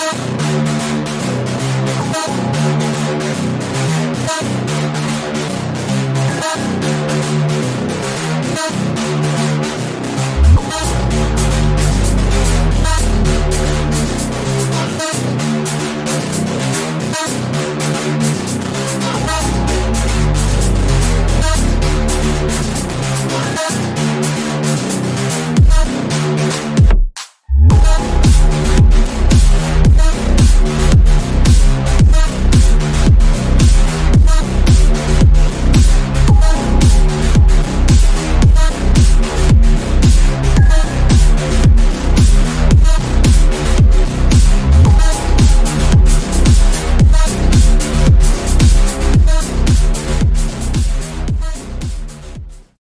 you